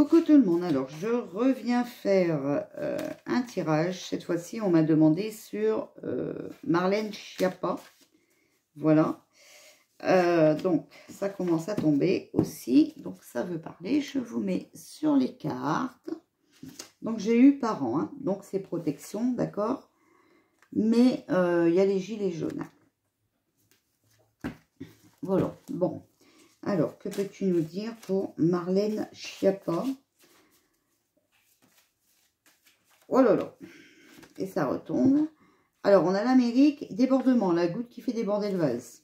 Coucou tout le monde, alors je reviens faire euh, un tirage. Cette fois-ci, on m'a demandé sur euh, Marlène Schiappa. Voilà. Euh, donc, ça commence à tomber aussi. Donc, ça veut parler. Je vous mets sur les cartes. Donc, j'ai eu par an. Hein. donc, c'est protection, d'accord Mais il y a les gilets jaunes. Voilà. Bon. Alors, que peux-tu nous dire pour Marlène Schiappa? Oh là là Et ça retombe. Alors, on a l'Amérique, débordement, la goutte qui fait déborder le vase.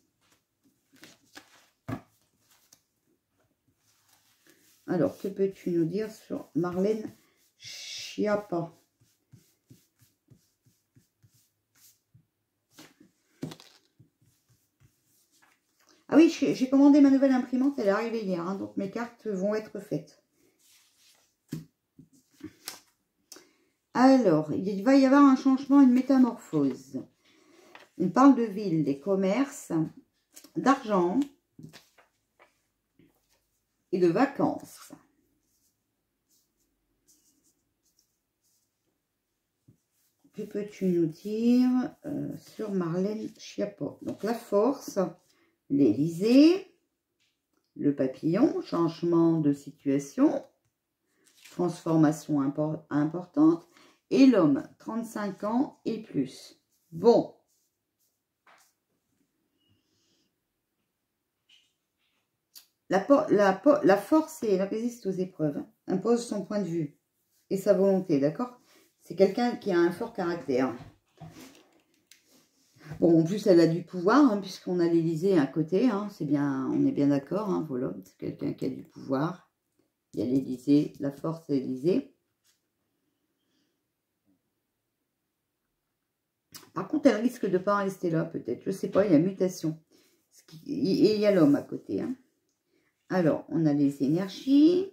Alors, que peux-tu nous dire sur Marlène Schiappa? Ah oui, j'ai commandé ma nouvelle imprimante, elle est arrivée hier, hein, donc mes cartes vont être faites. Alors, il va y avoir un changement, une métamorphose. On parle de ville, des commerces, d'argent et de vacances. Que peux-tu nous dire euh, sur Marlène Schiappa? Donc, la force, l'Élysée, le papillon, changement de situation, transformation importante, et l'homme, 35 ans et plus. Bon. La, force et la résiste aux épreuves impose son point de vue et sa volonté, d'accord? C'est quelqu'un qui a un fort caractère. Bon, en plus, elle a du pouvoir, hein, puisqu'on a l'Élysée à côté, hein, c'est bien, on est bien d'accord, hein, voilà, c'est quelqu'un qui a du pouvoir. Il y a l'Élysée, la force de l'Élysée. Par contre, elle risque de ne pas rester là, peut-être, je ne sais pas, il y a mutation. Et il y a l'homme à côté. Alors, on a les énergies,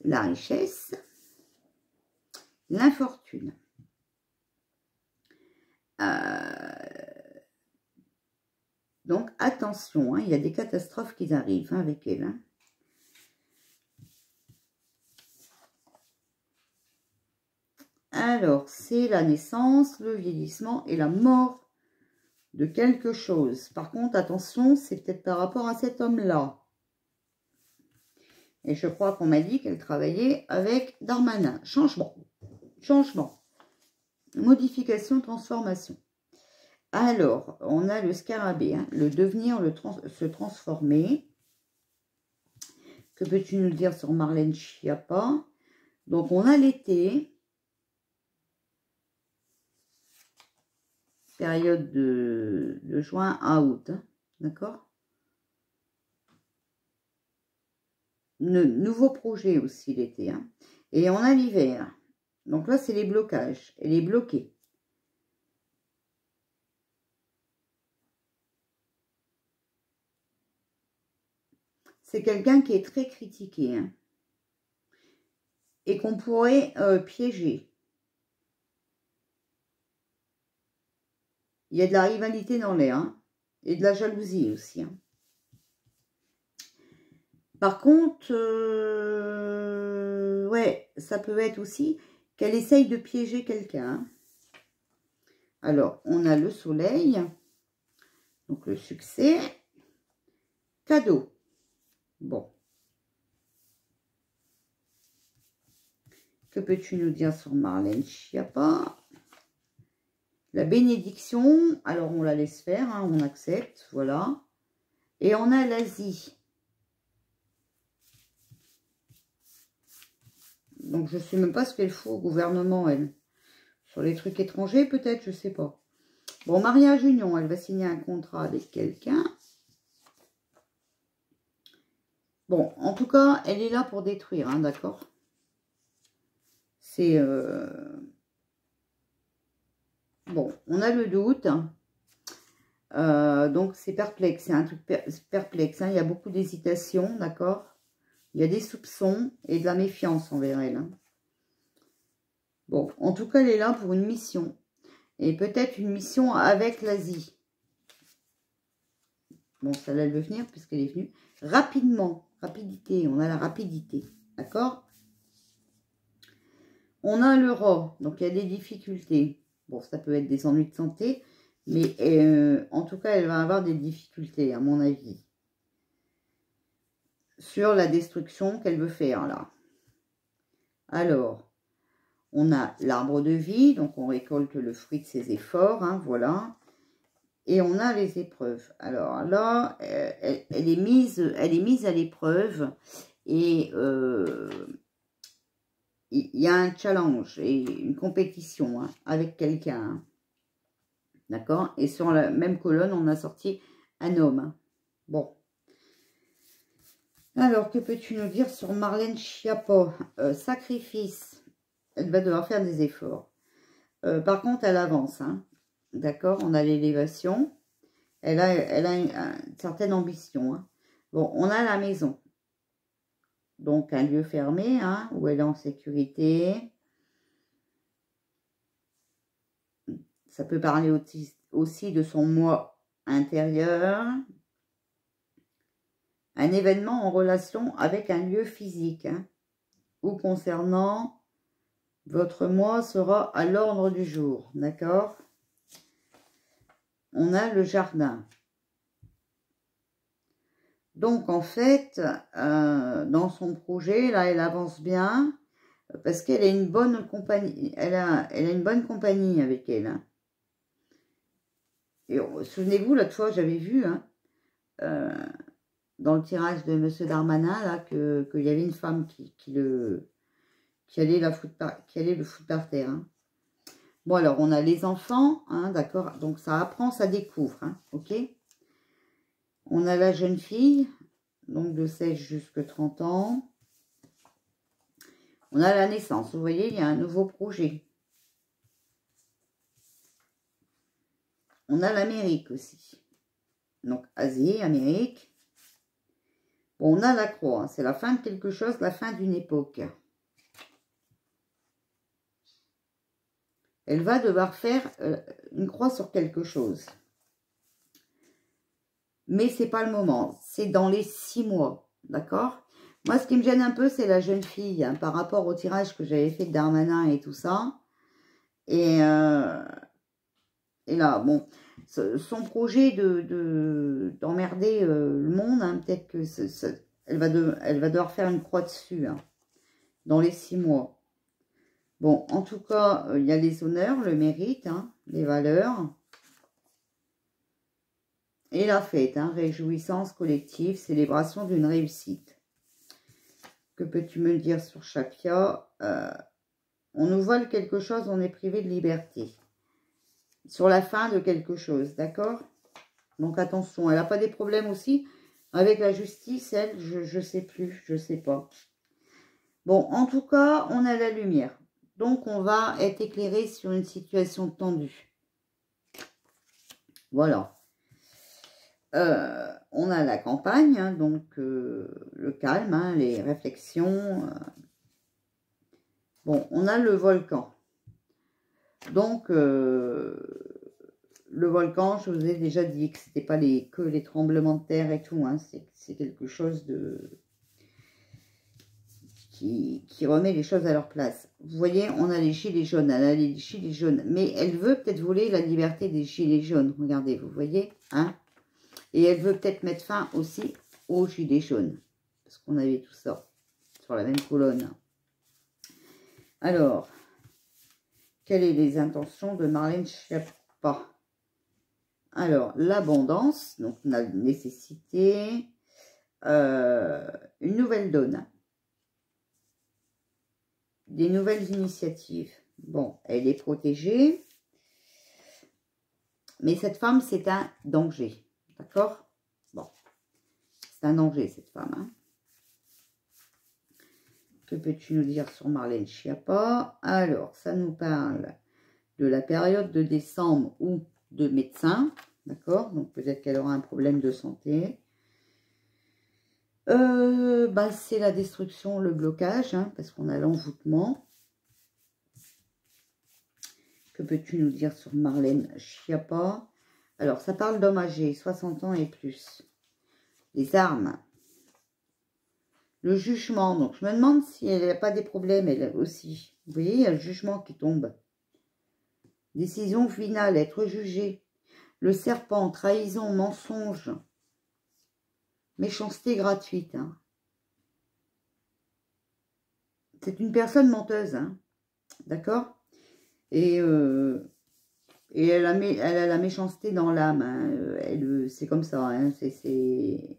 la richesse, l'infortune. Euh, donc, attention, hein, il y a des catastrophes qui arrivent hein, avec elle. Hein. Alors, c'est la naissance, le vieillissement et la mort de quelque chose. Par contre, attention, c'est peut-être par rapport à cet homme-là. Et je crois qu'on m'a dit qu'elle travaillait avec Darmanin. Changement. Changement modification, transformation. Alors, on a le scarabée, hein, le devenir, le se transformer. Que peux-tu nous dire sur Marlène Schiappa? Donc, on a l'été. Période de, juin à août. Hein, d'accord? Nouveau projet aussi l'été. Hein. Et on a l'hiver. Donc là, c'est les blocages. Elle est bloquée. C'est quelqu'un qui est très critiqué. Hein, et qu'on pourrait euh, piéger. Il y a de la rivalité dans l'air. Hein, et de la jalousie aussi. Hein. Par contre, euh, ouais, ça peut être aussi qu'elle essaye de piéger quelqu'un. Alors, on a le soleil, donc le succès, cadeau. Bon. Que peux-tu nous dire sur Marlène Schiappa? La bénédiction, alors on la laisse faire, hein, on accepte, voilà. Et on a l'Asie. Donc, je ne sais même pas ce qu'elle fout au gouvernement, elle. Sur les trucs étrangers, peut-être, je ne sais pas. Bon, mariage union, elle va signer un contrat avec quelqu'un. Bon, en tout cas, elle est là pour détruire, hein, d'accord C'est... Euh, bon, on a le doute. Euh, donc, c'est perplexe. C'est un truc perplexe. Hein. Il y a beaucoup d'hésitation, d'accord il y a des soupçons et de la méfiance envers elle. Hein. Bon, en tout cas, elle est là pour une mission. Et peut-être une mission avec l'Asie. Bon, ça elle veut venir puisqu'elle est venue. Rapidement, rapidité, on a la rapidité. D'accord? On a le rat, donc il y a des difficultés. Bon, ça peut être des ennuis de santé, mais euh, en tout cas, elle va avoir des difficultés, à mon avis. Sur la destruction qu'elle veut faire, là. Alors, on a l'arbre de vie, donc on récolte le fruit de ses efforts, hein, voilà. Et on a les épreuves. Alors là, euh, elle, est, mise, elle est mise à l'épreuve et euh, il y a un challenge et une compétition hein, avec quelqu'un. Hein. D'accord? Et sur la même colonne, on a sorti un homme. Bon. Alors, que peux-tu nous dire sur Marlène Schiappa? Euh, Sacrifice. Elle va devoir faire des efforts. par contre, elle avance. D'accord? On a l'élévation. Elle a, elle a une, certaine ambition. Hein. Bon, on a la maison. Donc, un lieu fermé, hein, où elle est en sécurité. Ça peut parler aussi, de son moi intérieur. Un événement en relation avec un lieu physique. Hein, ou concernant votre moi sera à l'ordre du jour. D'accord? On a le jardin. Donc, en fait, euh, dans son projet, là, elle avance bien parce qu'elle a une bonne compagnie. Elle a, elle a une bonne compagnie avec elle. Hein. Et oh, souvenez-vous, l'autre fois, j'avais vu hein, euh, dans le tirage de M. Darmanin là qu'il y avait une femme qui, le qui allait la foutre qui allait le foutre par terre. Hein. Bon, alors, on a les enfants, hein, d'accord Donc, ça apprend, ça découvre, hein, ok On a la jeune fille, donc de 16 jusqu'à 30 ans. On a la naissance, vous voyez, il y a un nouveau projet. On a l'Amérique aussi. Donc, Asie, Amérique. On a la croix, hein, c'est la fin de quelque chose, la fin d'une époque. elle va devoir faire euh, une croix sur quelque chose. Mais c'est pas le moment, c'est dans les six mois, d'accord? Moi, ce qui me gêne un peu, c'est la jeune fille, hein, par rapport au tirage que j'avais fait de Darmanin et tout ça. Et, euh, et là, bon, son projet de d'emmerder euh, le monde, hein, peut-être que elle, va elle va devoir faire une croix dessus, hein, dans les six mois. Bon, en tout cas, euh, il y a les honneurs, le mérite, hein, les valeurs. Et la fête, réjouissance collective, célébration d'une réussite. Que peux-tu me dire sur Chapia euh, On nous vole quelque chose, on est privé de liberté. Sur la fin de quelque chose, d'accord? Donc attention, elle n'a pas des problèmes aussi avec la justice, elle, je ne sais plus, je sais pas. Bon, en tout cas, on a la lumière. Donc, on va être éclairé sur une situation tendue. Voilà. Euh, on a la campagne, hein, donc euh, le calme, hein, les réflexions. Euh. Bon, on a le volcan. Donc, le volcan, je vous ai déjà dit que ce n'était pas les, que les tremblements de terre et tout. Hein, C'est quelque chose de qui, remet les choses à leur place. Vous voyez, on a les gilets jaunes, elle a les gilets jaunes, mais elle veut peut-être voler la liberté des gilets jaunes. Regardez, vous voyez, hein Et elle veut peut-être mettre fin aussi aux gilets jaunes, parce qu'on avait tout ça sur la même colonne. Alors, quelles sont les intentions de Marlène Schiappa? Alors, l'abondance, donc la nécessité, euh, une nouvelle donne des nouvelles initiatives. Bon, elle est protégée. Mais cette femme, c'est un danger. D'accord? Bon. C'est un danger, cette femme. Hein. Que peux-tu nous dire sur Marlène Schiappa? Alors, ça nous parle de la période de décembre ou de médecin. D'accord? Donc, peut-être qu'elle aura un problème de santé. Euh, bah, c'est la destruction, le blocage, hein, parce qu'on a l'envoûtement. Que peux-tu nous dire sur Marlène Schiappa? Alors, ça parle d'homme âgé, 60 ans et plus. Les armes. Le jugement, donc je me demande si elle n'a pas des problèmes, elle aussi. Vous voyez, il y a le jugement qui tombe. Décision finale, être jugé. Le serpent, trahison, mensonge. Méchanceté gratuite. Hein. C'est une personne menteuse. Hein. D'accord? Et, euh, et elle, a, elle a la méchanceté dans l'âme. Hein. C'est comme ça. Hein. C'est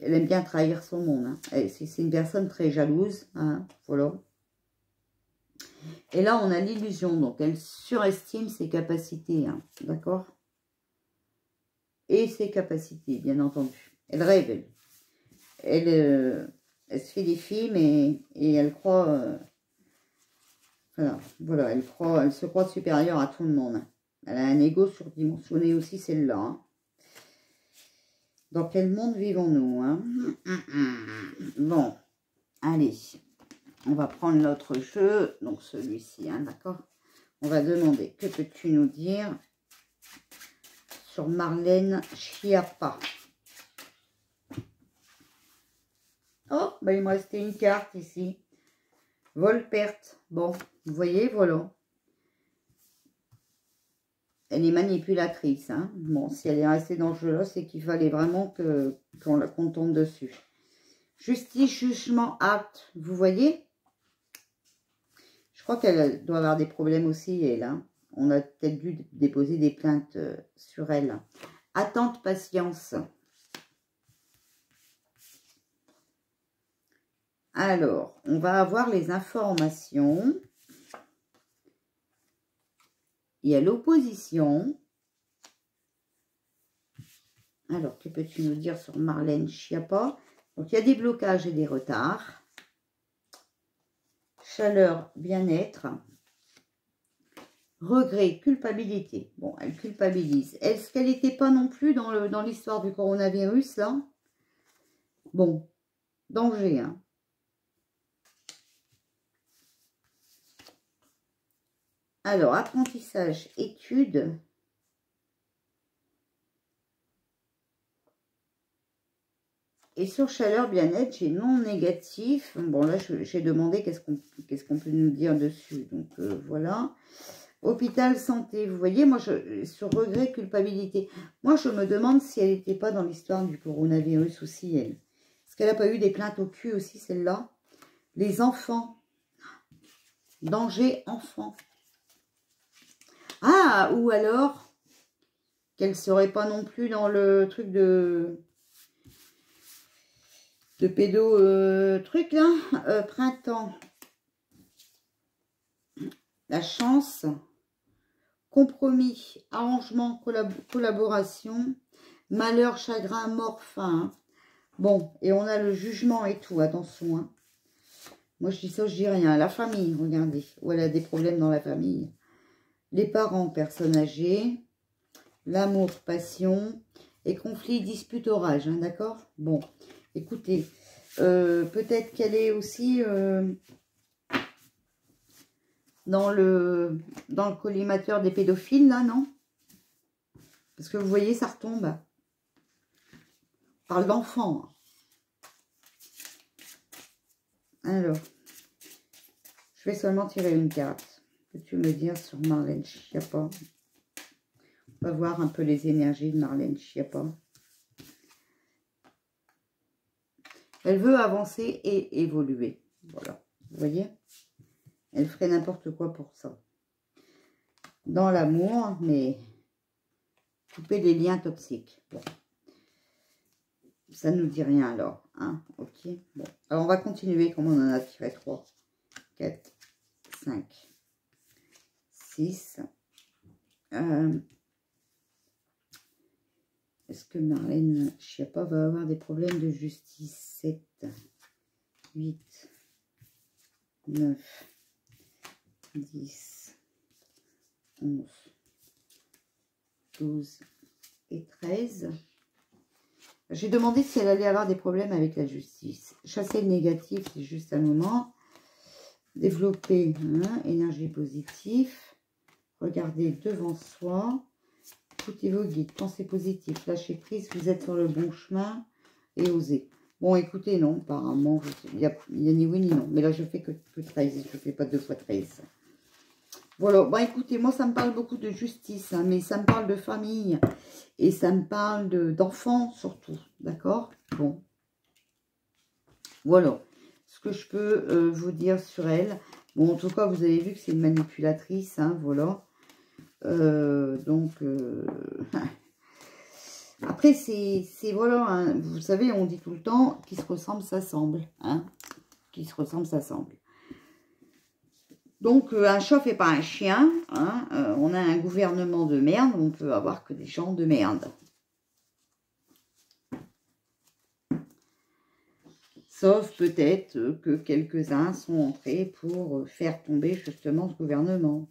elle aime bien trahir son monde. Hein. C'est une personne très jalouse. Hein. Et là, on a l'illusion. Donc, elle surestime ses capacités. Hein, D'accord? Et ses capacités, bien entendu. Elle rêve. Elle, euh, se fait des films et, elle croit... Euh, voilà, elle, croit, elle se croit supérieure à tout le monde. Elle a un ego surdimensionné aussi, celle-là. Dans quel monde vivons-nous hein? Bon, allez. On va prendre l'autre jeu. Donc celui-ci, hein, d'accord? On va demander, que peux-tu nous dire sur Marlène Chiappa Oh, ben il me restait une carte ici. Vol-perte. Bon, vous voyez, voilà. Elle est manipulatrice. Hein. Bon, si elle est restée dans le jeu-là, c'est qu'il fallait vraiment qu'on tombe dessus. Justice, jugement, acte. Vous voyez? Je crois qu'elle doit avoir des problèmes aussi, elle. Hein. On a peut-être dû déposer des plaintes euh, sur elle. Attente, patience. Alors, on va avoir les informations. Il y a l'opposition. Alors, que peux-tu nous dire sur Marlène Schiappa? Donc, il y a des blocages et des retards. Chaleur, bien-être. Regret, culpabilité. Bon, elle culpabilise. Est-ce qu'elle n'était pas non plus dans l'histoire dans du coronavirus, là? Bon, danger, hein Alors, apprentissage, études. Et sur chaleur, bien-être, j'ai non négatif. Bon, là, j'ai demandé qu'est-ce qu'on peut nous dire dessus. Donc, euh, voilà. Hôpital, santé. Vous voyez, moi, je, sur regret, culpabilité. Moi, je me demande si elle n'était pas dans l'histoire du coronavirus aussi, elle. Est-ce qu'elle n'a pas eu des plaintes au cul aussi, celle-là? Les enfants. Danger, enfants. Ah, ou alors, qu'elle serait pas non plus dans le truc de... De pédo euh, truc là, euh, printemps. La chance, compromis, arrangement, collaboration, malheur, chagrin, mort, fin. Bon, et on a le jugement et tout, attention. Hein. Moi, je dis ça, je dis rien. La famille, regardez. Ou elle a des problèmes dans la famille les parents, personnes âgées, l'amour, passion, et conflit, dispute, orage, hein, d'accord? Bon, écoutez, euh, peut-être qu'elle est aussi euh, dans, le, collimateur des pédophiles, là, non? Parce que vous voyez, ça retombe. Parle d'enfant. Alors, je vais seulement tirer une carte. Peux-tu me dire sur Marlène Schiappa? On va voir un peu les énergies de Marlène Schiappa. Elle veut avancer et évoluer. Voilà. Vous voyez? Elle ferait n'importe quoi pour ça. Dans l'amour, mais couper les liens toxiques. Bon. Ça ne nous dit rien alors. Hein? Ok. Bon. Alors, on va continuer comme on en a tiré 3, 4, 5. Euh, est-ce que Marlène pas va avoir des problèmes de justice? 7, 8, 9, 10, 11, 12 et 13. J'ai demandé si elle allait avoir des problèmes avec la justice. Chasser le négatif, c'est juste un moment. Développer, hein, énergie positive. Regardez devant soi. Écoutez vos guides, pensez positif, lâchez prise, vous êtes sur le bon chemin. et oser. Bon, écoutez, non, apparemment, il n'y a, ni oui ni non. Mais là, je fais que, que 13, je ne fais pas deux fois 13. Voilà, bon, écoutez, moi, ça me parle beaucoup de justice, hein, mais ça me parle de famille. Et ça me parle d'enfants, surtout, d'accord? Bon. Voilà, ce que je peux euh, vous dire sur elle. Bon, en tout cas, vous avez vu que c'est une manipulatrice, hein, voilà. Euh, donc, euh, après, c'est, voilà, hein, vous savez, on dit tout le temps, qui se ressemble, s'assemble, hein, qui se ressemble, s'assemble. Donc, euh, un chat fait pas un chien, hein, on a un gouvernement de merde, on peut avoir que des gens de merde. Sauf peut-être que quelques-uns sont entrés pour faire tomber justement ce gouvernement.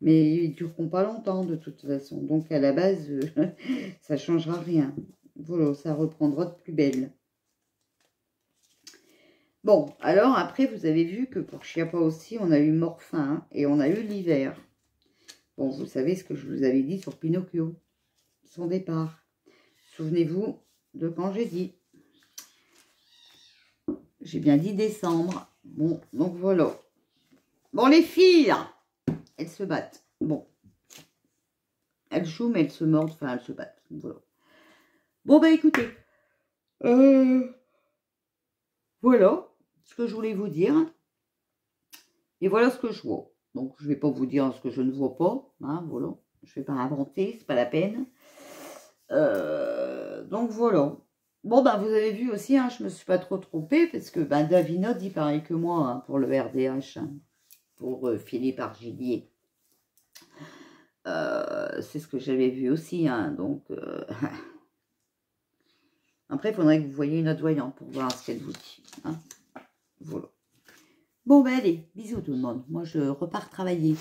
Mais ils ne dureront pas longtemps de toute façon. Donc à la base, ça ne changera rien. Voilà, ça reprendra de plus belle. Bon, alors après, vous avez vu que pour Chiappa aussi, on a eu Morphin et on a eu l'hiver. Bon, vous savez ce que je vous avais dit sur Pinocchio, son départ. Souvenez-vous de quand j'ai dit. J'ai bien dit décembre. Bon, donc voilà. Bon, les filles, elles se battent. Bon. Elles jouent, mais elles se mordent. Enfin, elles se battent. Voilà. Bon, bah écoutez. Euh, voilà ce que je voulais vous dire. Et voilà ce que je vois. Donc, je ne vais pas vous dire ce que je ne vois pas. Hein, voilà. Je ne vais pas inventer, c'est pas la peine. Euh, donc, voilà. Bon, ben, vous avez vu aussi, hein, je ne me suis pas trop trompée, parce que ben, Davina dit pareil que moi hein, pour le RDH pour euh, Philippe Argilier. Euh, c'est ce que j'avais vu aussi, hein, donc... Euh, après, il faudrait que vous voyiez une autre voyante pour voir ce qu'elle vous dit. Hein. Bon, ben allez, bisous tout le monde. Moi, je repars travailler.